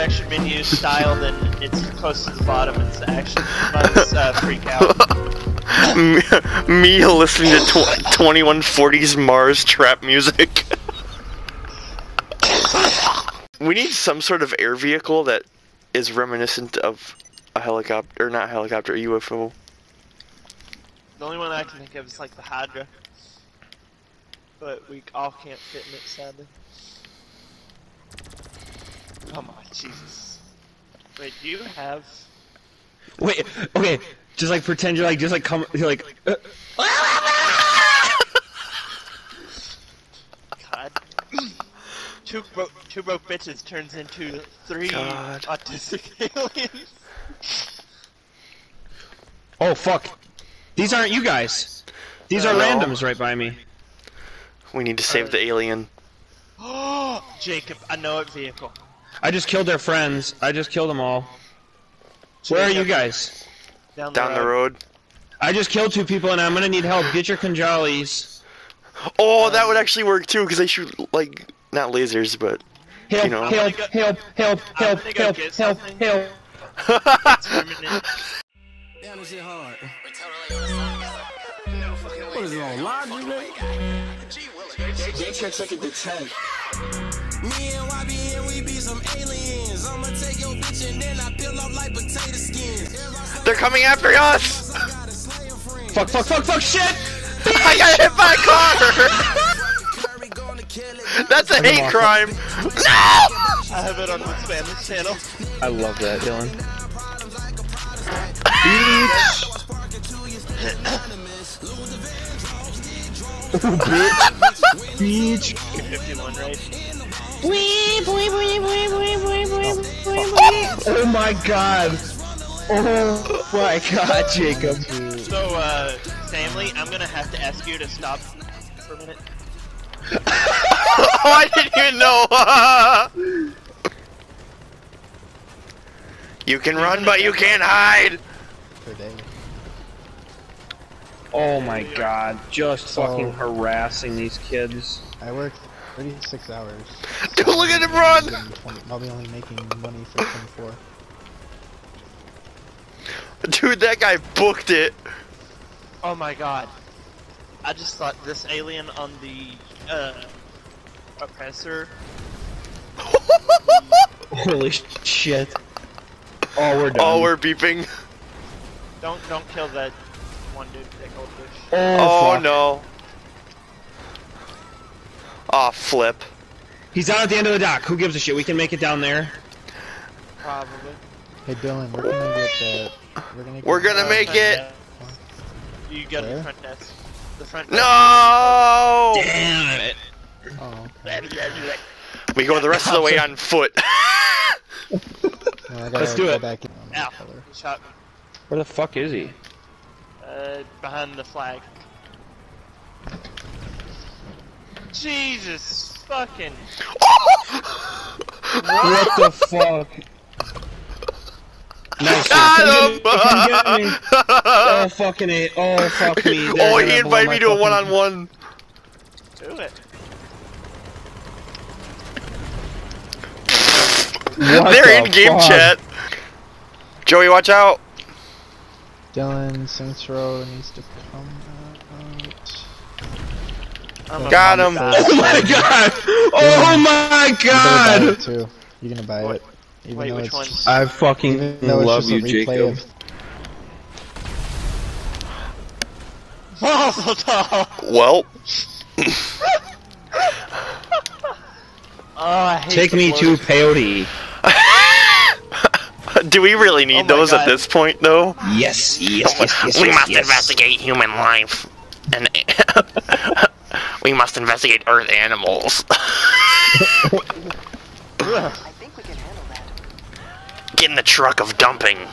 interaction menu style, then it's close to the bottom. It's action. Uh, freak out. me, me listening to tw 2140s Mars trap music. we need some sort of air vehicle that is reminiscent of a helicopter, or not helicopter, a UFO. The only one I can think of is like the Hydra. But we all can't fit in it, sadly. Come on, Jesus. Wait, do you have... Wait, okay, just like pretend you're like, just like come, you're like, uh, God. two, bro two broke bitches turns into three God. autistic aliens. oh fuck. These aren't you guys. These are No. randoms right by me. We need to save the alien. Oh, Jacob, I know it vehicle. I just killed their friends. I just killed them all. Where are you guys? Down the Down the road. road. I just killed two people and I'm gonna need help. Get your conjalis. Oh, that uh, would actually work too, because they shoot, like, not lasers, but. Help, You know. help, help, help, I'm help, gonna go help, get help, something. help. Terminate. Damn, this shit hard. What is it on live, J check second to ten. Me and They're coming after us! Fuck, fuck, fuck, fuck, shit! I got hit by a car! That's a Turn hate crime! No! I have it on the Spanish channel. I love that, Dylan. Beach. 51 right? Oh my god. Oh my god, Jacob. So, uh, Stanley, I'm gonna have to ask you to stop for a minute. Oh, I didn't even know! you can run, but you can't hide! Oh my god. Just So- fucking harassing these kids. I work 36 hours. Dude, look at him run! I'm 20 I'll be only making money for 24. Dude, that guy booked it! Oh my god. I just thought this alien on the, uh, oppressor. Holy shit. Oh, we're done. Oh, we're beeping. Don't, don't kill that one dude, that goldfish. Oh, fuck. no. Aw, flip. He's down at the end of the dock. Who gives a shit? We can make it down there. Probably. Hey Dylan, we're gonna get the. We're gonna. Get We're gonna make it! desk. You go to the front desk. The front desk. No! Damn it. Oh. We go the rest of the way on foot. No, I gotta Let's do go it. Back in. Ow. Shot. Where the fuck is he? Uh, behind the flag. Jesus fucking. What the fuck? Nice. Got him! Come get me. Oh fucking it. Eh. Oh fuck me. They're oh, he invited me to a fucking- one-on-one. Do it. What They're the in game fuck? chat. Joey, watch out. Dylan Saints Row needs to come out. I'm Got him. Oh my god! Oh my You're gonna buy god! it oh too. You're gonna buy it. Even Wait, which one? just- I fucking even it's love you, Jacob. of- Oh, so tall. Well, Oh, I hate Take me to floating- peyote. do we really need Oh my those at this point, though? Yes, yes, oh yes, yes. we yes, must yes. investigate human life, and we must investigate Earth animals. Get in the truck of dumping.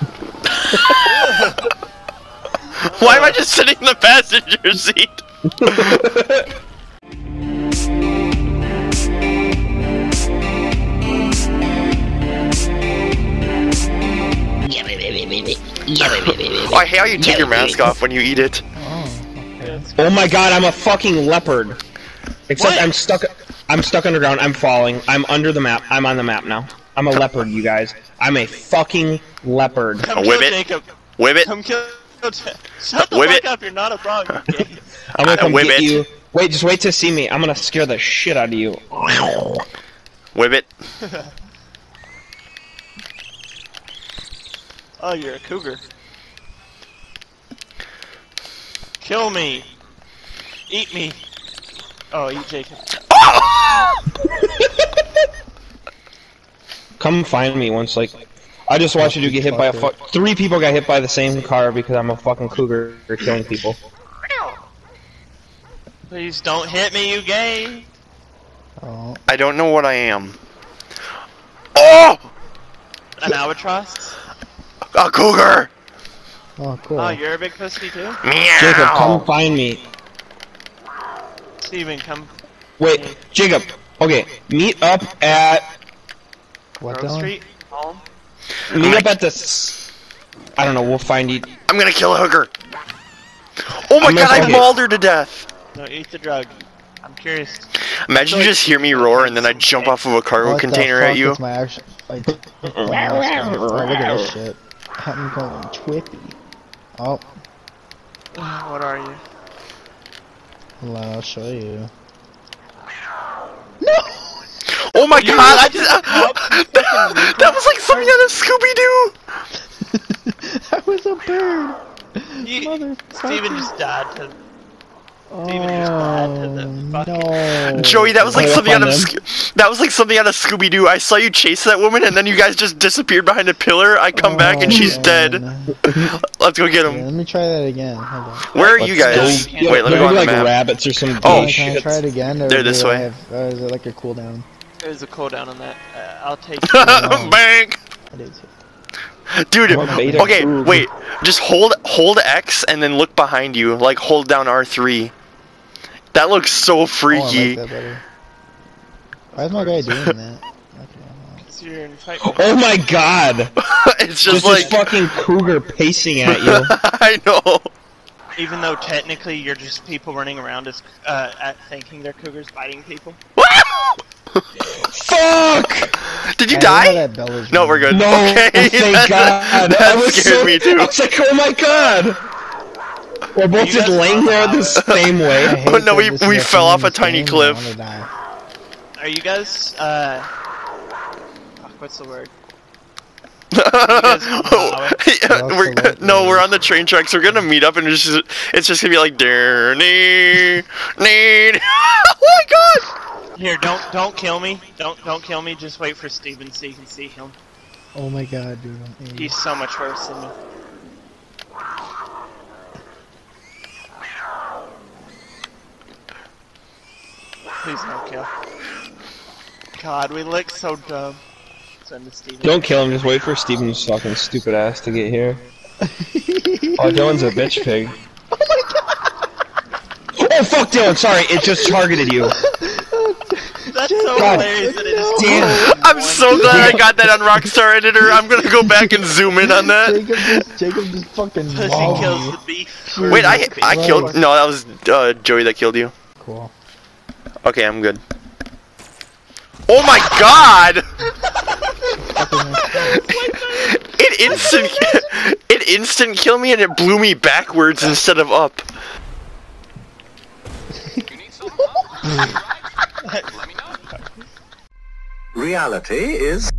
Why am I just sitting in the passenger seat? Oh, I hate how you take your mask off when you eat it. Oh. My god, I'm a fucking leopard. Except What? I'm stuck. I'm stuck underground. I'm falling. I'm under the map. I'm on the map now. I'm a leopard, you guys. I'm a fucking leopard. Come A kill whibbit. Jacob. Whip. Come kill. Shut the Whip fuck it. up! You're not a frog. you. I'm gonna come whip get you. Wait, just wait to see me. I'm gonna scare the shit out of you. Whip it. oh, you're a cougar. Kill me. Eat me. Oh, eat Jacob. Come find me once, like. I just watched you get hit by a fuck. Three people got hit by the same car because I'm a fucking cougar for killing people. Please don't hit me, you gay. Oh, I don't know what I am. Oh! An albatross. A cougar! oh, cool. Oh, you're a big pussy too. Meow! Jacob, come find me. Steven, come. Wait, Jacob. Okay, meet up at what Grove Dylan? Street. Home. meet up at this. I don't know. We'll find you. I'm gonna kill a hooker. Oh my I'm god, I fuck it. mauled her to death. No, eat the drug. I'm curious. Imagine you just hear me roar and then I jump off of a cargo What the container fuck at you. is my action? Like, oh, look at this shit. I'm going twippy. Oh, What are you? Well, I'll show you. Oh my god, I just. that, that was like something out of Scooby Doo! that was a bird. you Steven just died to. Oh, Steven just died to the fucking- no. Joey, that was like Oh, something out of Sco- that was like something out of Scooby Doo. I saw you chase that woman, and then you guys just disappeared behind a pillar. I come back and Oh, she's dead. Let's go get Yeah, him. let me try that again. Hold on. Where are you Let's guys? go. Wait, let me Maybe go on the like map. rabbits or some. Oh, gay can I shit. try it again? Or They're do this I way. Have, uh, is it like a cooldown? There's a cooldown on that. Uh, I'll take. Bank, I did too. dude. I'm a beta Okay, wait. Just hold hold X and then look behind you. Like hold down R three. That looks so Oh, I freaky. like that better. Why is my guy doing that? Okay, So you're in fight. Oh my god! it's Just just like fucking cougar pacing at you. I know. Even though technically you're just people running around as uh, at thinking they're cougars biting people. Fuck! Did you I die? know that bell is No, we're good. No! okay. Thank that, God! That I was scared so, me I too. was like, oh my god! We're both just laying are there the same way. Oh, no, we- we fell off a tiny cliff. I wanna die. Are you guys? Uh, what's the word? Oh, yeah, we're, no, we're on the train tracks. We're gonna meet up, and it's just, it's just gonna be like, "Dear need, need." Oh my god! Here, don't don't kill me. Don't don't kill me. Just wait for Steven so you can see him. Oh my god, dude. He's so much worse than me. Please don't kill. God, we look so dumb. Send to Steven. Don't kill him, just wait for Steven's fucking stupid ass to get here. Oh, Dylan's a bitch pig. Oh my god! Oh fuck, Dylan, sorry, it just targeted you. That's so God. hilarious that it is. Damn. I'm so glad I got that on Rockstar Editor. I'm gonna go back and zoom in on that. Jacob just, Jacob just fucking Pussy kills me. the beef. Wait, I I killed. No, that was uh, Joey that killed you. Cool. Okay, I'm good. Oh my god! it instant, it instant killed me and it blew me backwards instead of up. Reality is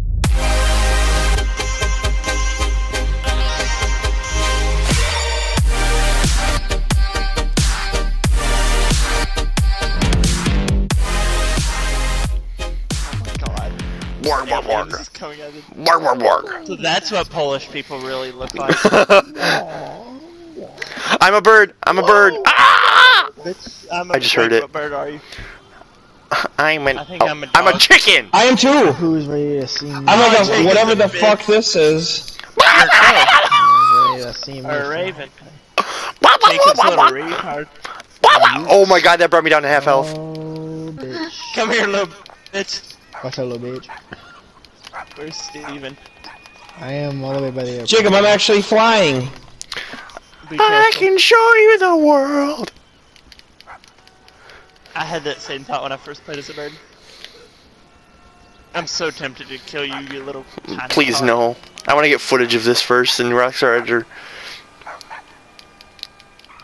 coming out of the- Warg, warg, warg. So that's what Polish people really look like. I'm a bird. I'm a bird. Ah! I'm I just heard it. What bird are you? I'm an. I think I'm a I'm a chicken. I am too! Who's ready to see me? I'm like Jake a, whatever is the fuck this is. Who's ready to see me? Or a raven. Oh my god, that brought me down to half health. Oh, bitch. Come here, little bitch. Watch out, little bitch. Where's Steven? I am all the way by the airport. Jacob, I'm actually flying. Be I can show you the world. I had that same thought when I first played as a bird. I'm so tempted to kill you, you little. tiny Please cock. no. I want to get footage of this first and Rockstar Editor.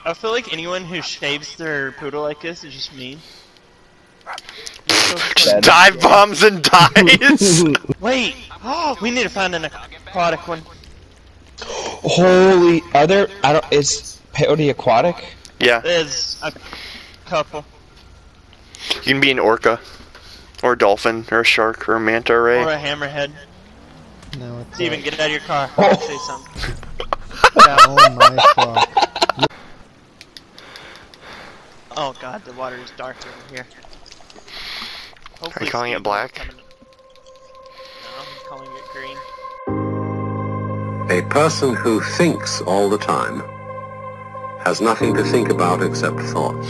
I feel like anyone who shaves their poodle like this is just mean. Just dive bombs and dies. Wait! Oh, we need to find an aquatic one. Holy, are there? I don't. Is peyote aquatic? yeah, There's a couple. you can be an orca, or a dolphin, or a shark, or a manta ray, Or a hammerhead. No, it's Steven, not. get out of your car. Oh. Say something. Oh my fuck. Oh god, the water is dark over here. Hopefully calling it black? coming- No, I'm calling it green. A person who thinks all the time has nothing to think about except thoughts.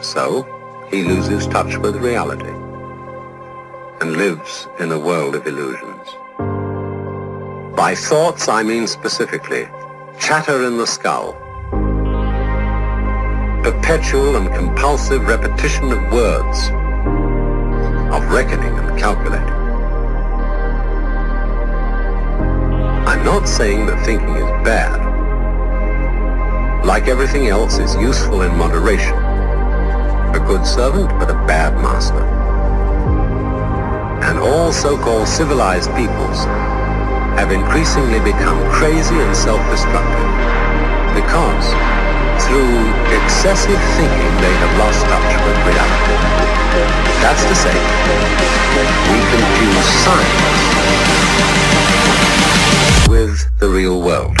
So, he loses touch with reality and lives in a world of illusions. By thoughts, I mean specifically chatter in the skull, perpetual and compulsive repetition of words, of reckoning and calculating. I'm not saying that thinking is bad. Like everything else, it's useful in moderation. A good servant, but a bad master. And all so-called civilized peoples have increasingly become crazy and self-destructive because through excessive thinking they have lost touch with reality. That's to say, we confuse science with the real world.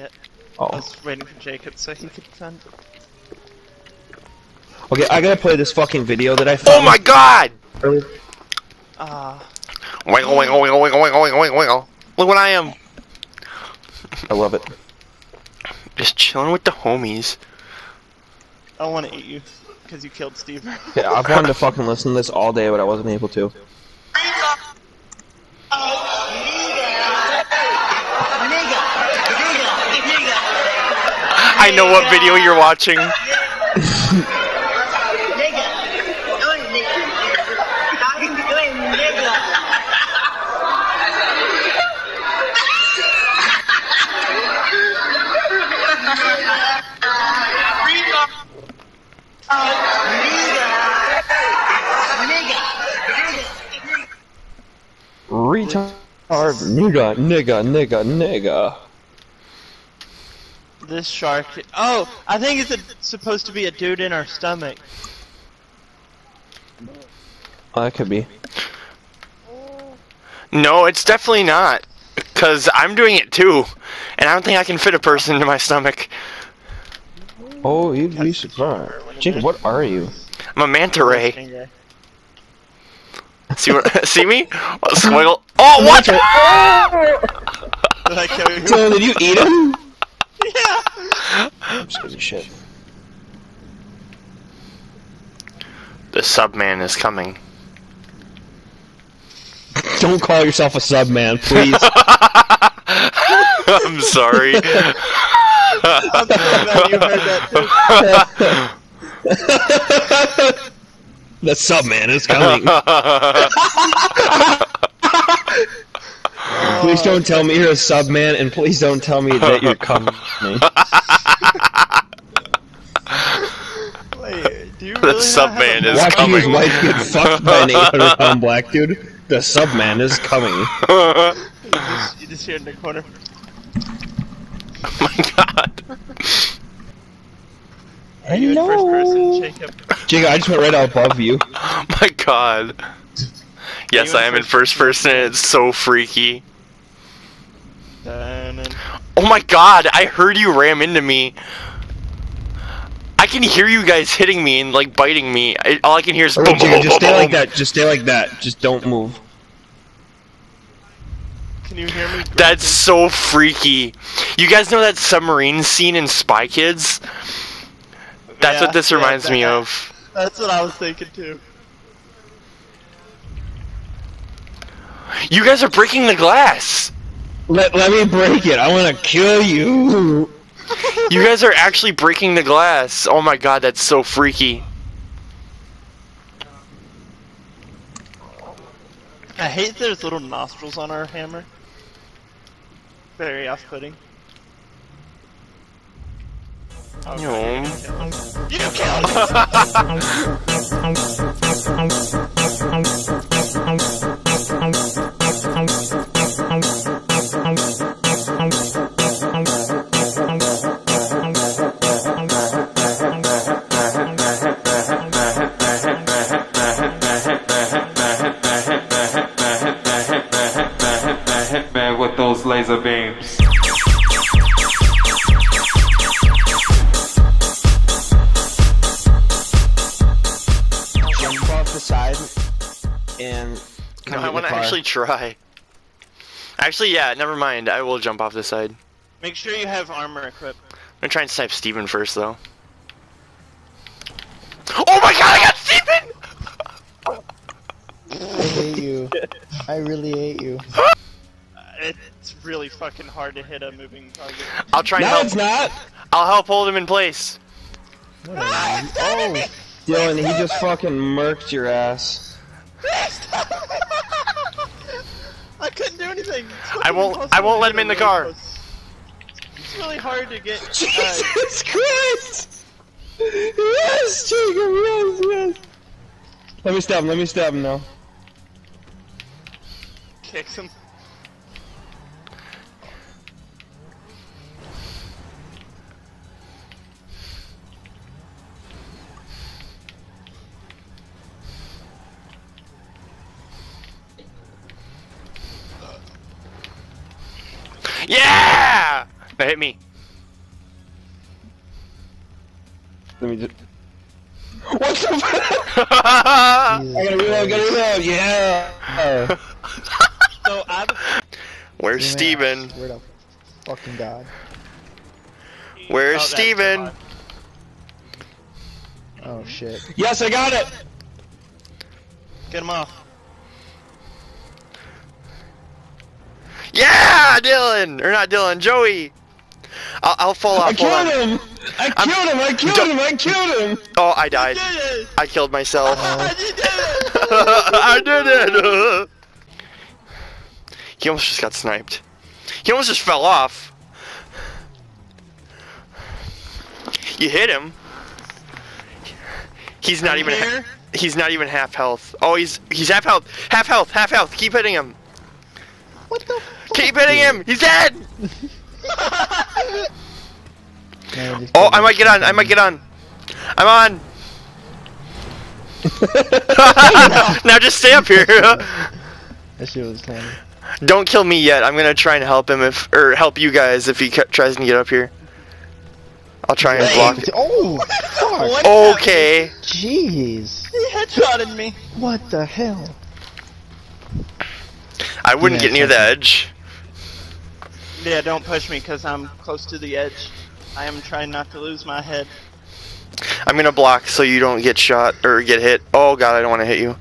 Switched yet. I Oh, was waiting for Jacob so he could send. okay. I gotta play this fucking video that I found. Oh my god! earlier. Ah, Wiggle, wiggle, wiggle, wiggle, wiggle, wiggle, wiggle, wiggle. Look what I am. I love it. Just chilling with the homies. I want to eat you because you killed Steve. Yeah, I've wanted to fucking listen to this all day, but I wasn't able to. I know what video you're watching. Retard, nigga, nigga, nigga, nigga. This shark. Oh, I think it's a, supposed to be a dude in our stomach. Oh, that could be. No, it's definitely not. Cause I'm doing it too, and I don't think I can fit a person into my stomach. Oh, you'd be surprised. Jake, what are you? I'm a manta ray. See what? see me? Oh, Swiggle. Oh, what? Did I kill you? Dylan, did you eat him? Yeah. I'm just giving shit. The subman is coming. Don't call yourself a sub man, please. I'm sorry. I'm glad you heard that the sub man is coming. Please don't tell me you're a sub man, and please don't tell me that you're coming. Wait, do you The really not sub man is Watching coming. his wife get fucked by an 800 pound black dude. The sub man is coming. You just, you just hear in the corner. Oh my god. Are you in first person, Jacob? Jacob, I just went right above you. Oh my god. Yes, you I am in first first person and it's so freaky. Dun, dun. Oh my god, I heard you ram into me. I can hear you guys hitting me and like biting me. I, all I can hear is boom, boom, boom, just boom, stay like that. Just stay like that. Just don't move. Can you hear me? That's so freaky. You guys know that submarine scene in Spy Kids? That's Yeah, what this yeah, reminds that- me of. That's what I was thinking too. You guys are breaking the glass. Let let me break it. I want to kill you. You guys are actually breaking the glass. Oh my god, that's so freaky. I hate there's little nostrils on our hammer. Very off-putting. Oh, Yum. You killed me! I want to actually try. Actually, yeah, never mind. I will jump off the side. Make sure you have armor equipped. I'm gonna try and snipe Steven first, though. Oh my god, I got Steven! I hate you. I really hate you. Uh, it's really fucking hard to hit a moving target. I'll try and No, help. it's not. I'll help hold him in place. What are you? Oh, Dylan, he just fucking murked your ass. I anything. I won't- I won't let him in the car. really It's really hard to get. Uh, Jesus Christ! Yes, Jacob, yes, yes. Let me stab him, let me stab him now. kicks him. Yeah! That hit me. Let me just. What the fuck? I gotta reload, I gotta reload, yeah! So I'm... Where's Steven? Swear the fucking god. Where's Oh, Steven? Oh shit. yes, I got it! Get him off. Yeah, Dylan! Or not Dylan, Joey! I'll, I'll fall off. I killed him! I I'm- killed him, I killed him, I killed him! Oh, I died. It! I killed myself. I did it! I did it! he almost just got sniped. He almost just fell off. You hit him. He's not even. Here? He's not even half health. Oh, he's he's half health. Half health. Half health. Keep hitting him. What the? Keep hitting him. He's dead. Oh. I might get on. I might get on. I'm on. now just stay up here. That shit was funny. Don't kill me yet. I'm gonna try and help him if, or help you guys if he ca- tries to get up here. I'll try and block. It. Oh, fuck. Okay. Jeez. He headshotted me. What the hell? I wouldn't Yeah, get near the touch edge. Yeah, don't push me because I'm close to the edge. I am trying not to lose my head. I'm gonna block so you don't get shot or get hit. Oh god, I don't want to hit you.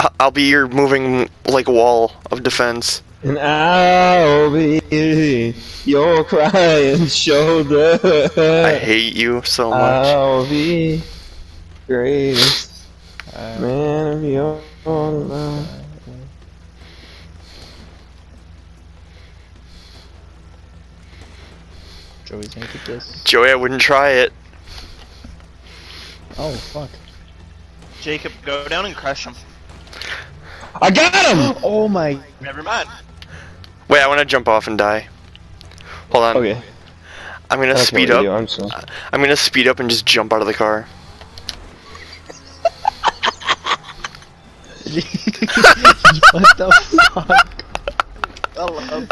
I- I'll be your moving like wall of defense. And I'll be your crying shoulder. I hate you so much. I'll be greatest man of your life. Joey's gonna get this. Joey, I wouldn't try it. Oh fuck. Jacob, go down and crush him. I got him! Oh my. Never mind. Wait, I want to jump off and die. Hold on. Okay. I'm gonna I don't speed up. what you do, I'm sorry. I'm gonna speed up and just jump out of the car. what the fuck? I love